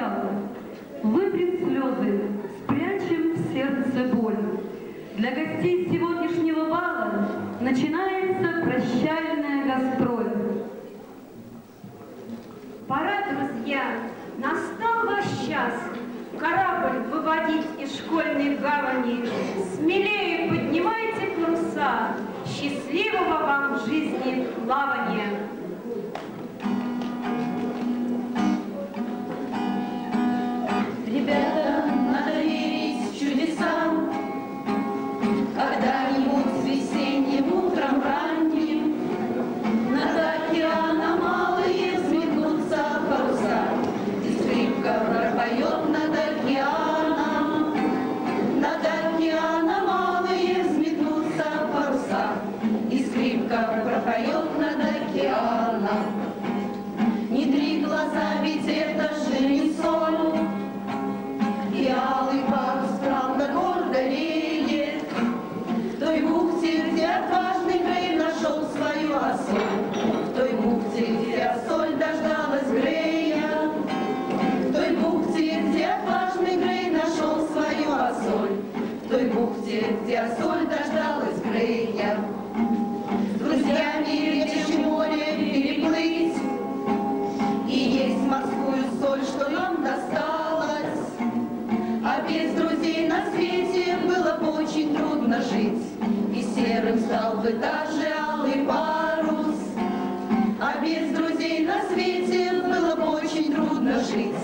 начало. Вытрем слезы, спрячем в сердце боль. Для гостей сегодняшнего бала начинается прощальная гастроль. Пора, друзья, настал ваш час. Корабль выводить из школьной гавани. Смелее поднимайте паруса. Счастливого вам в жизни плавания. Пропоет над океаном. Не три глаза, ведь это же не сон, и алый парус, правда, гордо реет. В той бухте, где отважный Грей нашел свою осоль. В той бухте, где осоль дождалась Грея. В той бухте, где отважный Грей нашел свою осоль. В той бухте, где осоль дождалась морскую соль, что нам досталось. А без друзей на свете было бы очень трудно жить, И серым стал бы даже алый парус. А без друзей на свете было бы очень трудно жить,